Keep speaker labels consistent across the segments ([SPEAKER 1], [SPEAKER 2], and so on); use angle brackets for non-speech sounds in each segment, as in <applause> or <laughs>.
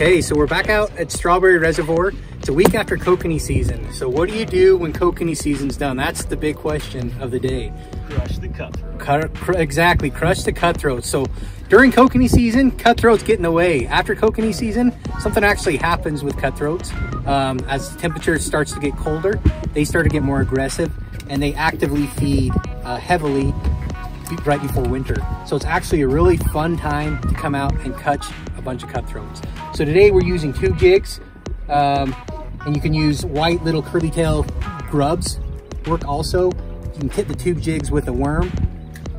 [SPEAKER 1] Okay, so we're back out at Strawberry Reservoir. It's a week after kokanee season. So what do you do when kokanee season's done? That's the big question of the day.
[SPEAKER 2] Crush the cutthroat.
[SPEAKER 1] Cut, cr exactly, crush the cutthroat. So during kokanee season, cutthroats get in the way. After kokanee season, something actually happens with cutthroats. Um, as the temperature starts to get colder, they start to get more aggressive and they actively feed uh, heavily right before winter. So it's actually a really fun time to come out and catch bunch of cutthroats. So today we're using tube jigs um, and you can use white little curly tail grubs work also. You can hit the tube jigs with a worm.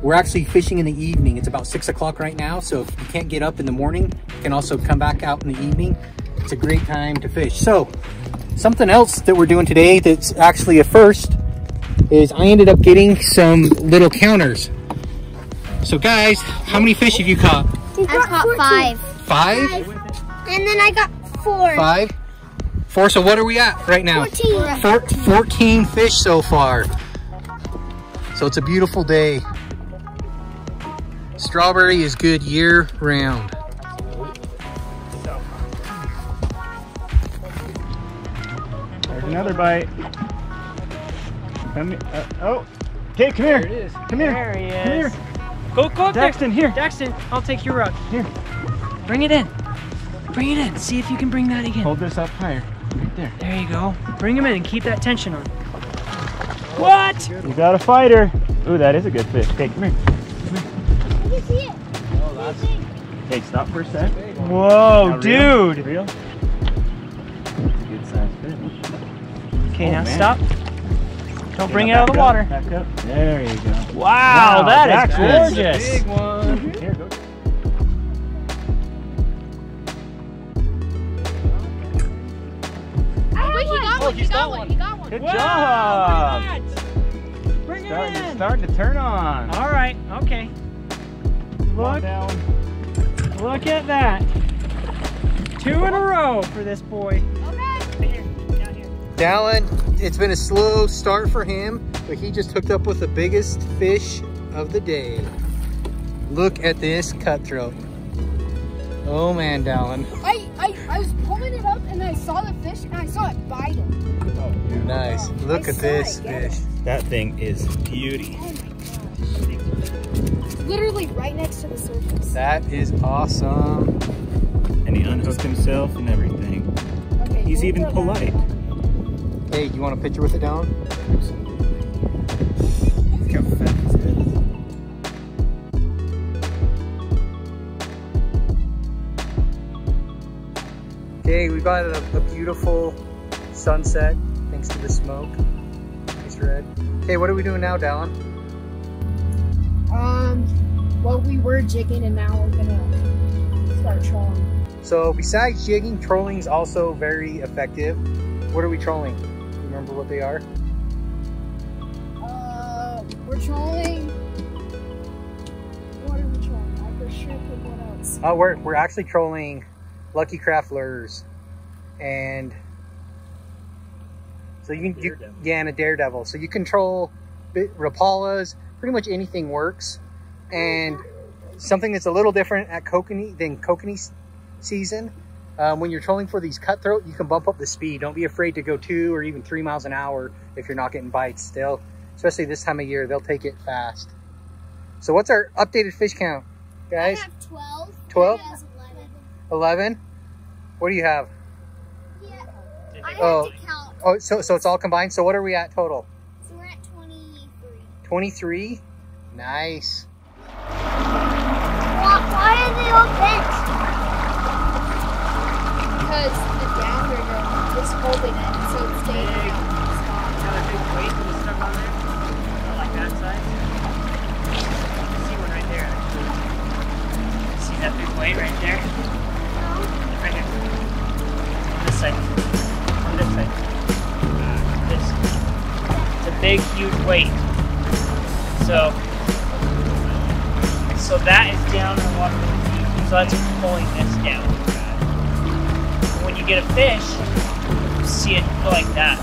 [SPEAKER 1] We're actually fishing in the evening. It's about six o'clock right now. So if you can't get up in the morning, you can also come back out in the evening. It's a great time to fish. So something else that we're doing today that's actually a first is I ended up getting some little counters. So guys, how many fish have you caught?
[SPEAKER 3] I've caught five.
[SPEAKER 1] Five?
[SPEAKER 3] And then I got four.
[SPEAKER 1] Five? Four, so what are we at right now?
[SPEAKER 3] 14.
[SPEAKER 1] Four, 14 fish so far. So it's a beautiful day. Strawberry is good year round.
[SPEAKER 2] There's another bite. Come, uh, oh, okay, come here.
[SPEAKER 4] There it is.
[SPEAKER 2] Come here.
[SPEAKER 4] There he is.
[SPEAKER 2] Come here.
[SPEAKER 4] Go, go up there.
[SPEAKER 2] Daxton, here.
[SPEAKER 4] Daxton, I'll take your rod.
[SPEAKER 2] Here.
[SPEAKER 4] Bring it in. Bring it in. See if you can bring that again.
[SPEAKER 2] Hold this up higher. Right there.
[SPEAKER 4] There you go. Bring him in and keep that tension on. What?
[SPEAKER 2] You got a fighter. Ooh, that is a good fish. Okay, come here.
[SPEAKER 3] You can see it.
[SPEAKER 2] Oh, okay, stop for a sec.
[SPEAKER 4] Whoa,
[SPEAKER 2] Now reel.
[SPEAKER 4] dude.
[SPEAKER 2] Reel. That's a good sized fish.
[SPEAKER 4] Okay,
[SPEAKER 2] Oh,
[SPEAKER 4] now
[SPEAKER 2] man.
[SPEAKER 4] stop. Don't
[SPEAKER 2] Okay,
[SPEAKER 4] bring it out of the
[SPEAKER 2] up,
[SPEAKER 4] water.
[SPEAKER 2] Back up. There you go.
[SPEAKER 4] Wow,
[SPEAKER 2] Wow,
[SPEAKER 4] that is
[SPEAKER 2] Daxton.
[SPEAKER 4] gorgeous.
[SPEAKER 3] He got one. He
[SPEAKER 4] he's
[SPEAKER 3] got
[SPEAKER 4] got
[SPEAKER 3] one.
[SPEAKER 4] one.
[SPEAKER 3] He got one.
[SPEAKER 2] Good
[SPEAKER 4] Wow,
[SPEAKER 2] job.
[SPEAKER 4] look at that. Bring
[SPEAKER 2] Starting,
[SPEAKER 4] it
[SPEAKER 2] it's
[SPEAKER 4] in.
[SPEAKER 2] starting to turn on.
[SPEAKER 4] All right, okay. Look,
[SPEAKER 2] down.
[SPEAKER 4] look at that. Two in a row for this boy.
[SPEAKER 3] Okay.
[SPEAKER 1] Dallin, it's been a slow start for him, but he just hooked up with the biggest fish of the day. Look at this cutthroat. Oh man, Dallin.
[SPEAKER 3] I, I, I was pulling it up and I saw the fish and I saw it bite him.
[SPEAKER 2] Oh,
[SPEAKER 1] Nice. Look
[SPEAKER 3] I
[SPEAKER 1] at this
[SPEAKER 3] it it.
[SPEAKER 1] fish.
[SPEAKER 2] That thing is beauty.
[SPEAKER 3] Oh my gosh. Literally right next to the surface.
[SPEAKER 1] That is awesome.
[SPEAKER 2] And he unhooked himself and everything.
[SPEAKER 3] Okay,
[SPEAKER 2] He's even polite.
[SPEAKER 1] Hey, you want a picture with it, Dallin? Okay, we got a, a beautiful sunset thanks to the smoke. Nice red. Okay, what are we doing now, Dallin?
[SPEAKER 3] Um, well, we were jigging and now we're gonna start trolling.
[SPEAKER 1] So besides jigging, trolling is also very effective. What are we trolling? Remember what they are?
[SPEAKER 3] Uh, we're trolling. What are we trolling? I for sure what else.
[SPEAKER 1] Uh, we're, we're actually trolling Lucky Craft lures. And so you can, you,
[SPEAKER 2] Daredevil.
[SPEAKER 1] yeah, and a daredevil. So you control bit- Rapalas, pretty much anything works. And something that's a little different at kokanee than kokanee season, um, when you're trolling for these cutthroat, you can bump up the speed. Don't be afraid to go two or even three miles an hour if you're not getting bites still. Especially this time of year, they'll take it fast. So what's our updated fish count, guys?
[SPEAKER 3] I have 12.
[SPEAKER 1] 12?
[SPEAKER 3] He has 11.
[SPEAKER 1] 11? What do you have?
[SPEAKER 3] Yeah. I oh. have
[SPEAKER 1] Oh.
[SPEAKER 3] to count.
[SPEAKER 1] Oh, so so it's all combined. So what are we at total?
[SPEAKER 3] So we're at 23.
[SPEAKER 1] 23. Nice.
[SPEAKER 3] Why, why are they all bent? Because the downrigger is holding it, so it's staying
[SPEAKER 4] Big.
[SPEAKER 3] down.
[SPEAKER 4] Got a big weight that was stuck on there. Not like that size. See one right there. actually. See that big weight right there? Side. On this side. This. It's a big, huge weight. So, so that is down in the water. So that's pulling this down. When you get a fish, you see it go like that.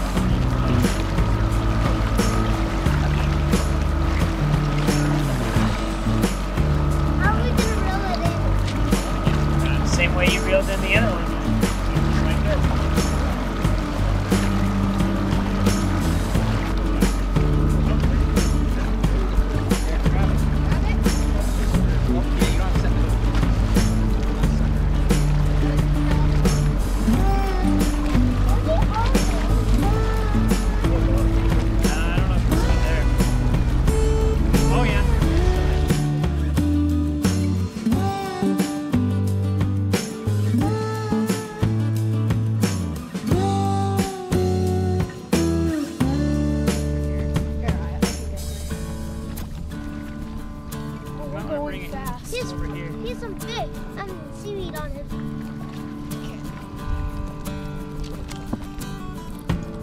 [SPEAKER 3] How are we gonna reel it in?
[SPEAKER 4] Same way you reeled in the other one.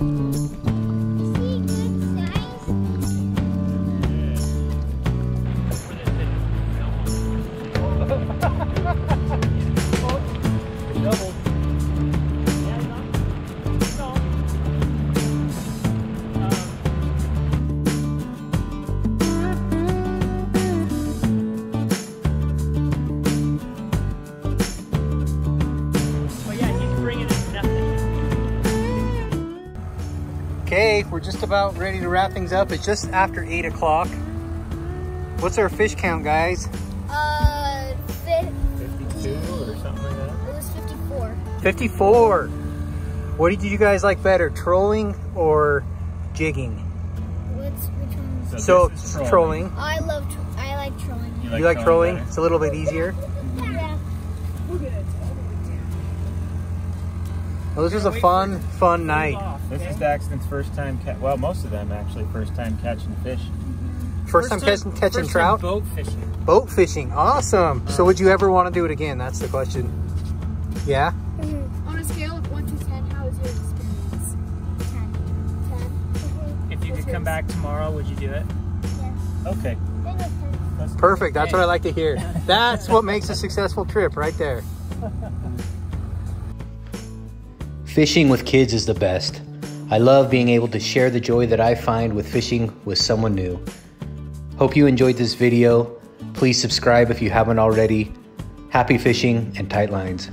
[SPEAKER 5] See,
[SPEAKER 1] Okay, we're just about ready to wrap things up. It's just after 8 o'clock. What's our fish count, guys?
[SPEAKER 5] Uh, fi-
[SPEAKER 2] 52 or something like that.
[SPEAKER 5] it was 54.
[SPEAKER 1] 54. What did you guys like better, trolling or jigging?
[SPEAKER 5] What's which one?
[SPEAKER 1] So,
[SPEAKER 2] this is
[SPEAKER 1] it's trolling.
[SPEAKER 5] I love. Tr- I like trolling.
[SPEAKER 2] You
[SPEAKER 1] You like trolling?
[SPEAKER 2] better?
[SPEAKER 1] It's a little bit easier.
[SPEAKER 5] Yeah.
[SPEAKER 1] Well, this was a fun, fun night.
[SPEAKER 2] This is Daxton's first time, ca- well, most of them actually, first time catching fish.
[SPEAKER 1] First time catching, catching
[SPEAKER 4] first
[SPEAKER 1] trout?
[SPEAKER 4] Time boat fishing.
[SPEAKER 1] Boat fishing. Awesome. So would you ever want to do it again? That's the question. Yeah? Mm-hmm.
[SPEAKER 3] On a scale of 1 to 10, how is your experience?
[SPEAKER 5] 10. 10. Mm-hmm.
[SPEAKER 4] If you could come back tomorrow, would you do it? Yes.
[SPEAKER 2] Okay.
[SPEAKER 5] Then it's 10.
[SPEAKER 2] Let's
[SPEAKER 1] Perfect. That's what I like to hear. <laughs> That's what makes a successful trip right there. <laughs> Fishing with kids is the best. I love being able to share the joy that I find with fishing with someone new. Hope you enjoyed this video. Please subscribe if you haven't already. Happy fishing and tight lines.